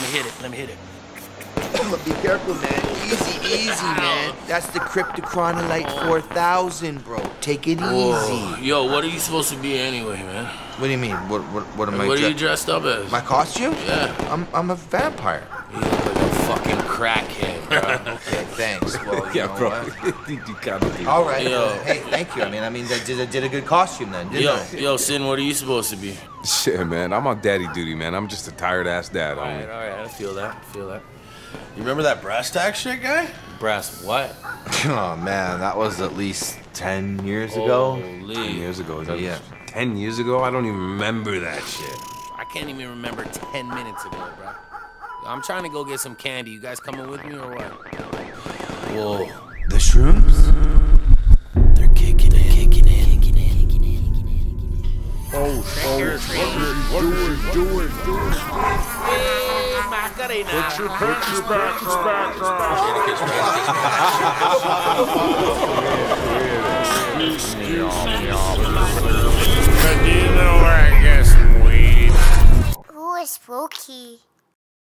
hit it. Let me hit it. Be careful, man. Easy, easy, man. That's the Cryptochronolite 4000, bro. Take it Whoa. easy. Yo, what are you supposed to be anyway, man? What do you mean? What what, what am I What are you dressed up as? My costume? Yeah. I'm I'm a vampire. You look like a fucking. Okay, thanks. Yeah, know bro. what? you gotta do All right. Yo. Hey, thank you. I mean, I mean, I did, I did a good costume then, didn't yo, I? yo, Sin, what are you supposed to be? Shit, man. I'm on daddy duty, man. I'm just a tired ass dad. All right, homie. all right, I feel that. I feel that. You remember that brass tack shit guy? Brass, what? Oh man, that was at least ten years ago. Holy. Ten years ago. Is that Yeah. Ten years ago? I don't even remember that shit. I can't even remember 10 minutes ago, bro. I'm trying to go get some candy. You guys coming with me or what? Whoa. The shrooms? They're kicking in. Kicking in. Kicking in. Oh, oh, what are you doing, doing, doing? Put your pictures back on. Do you know where I get some weed? Ooh, it's spooky.